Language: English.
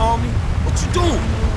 homie. What you doing?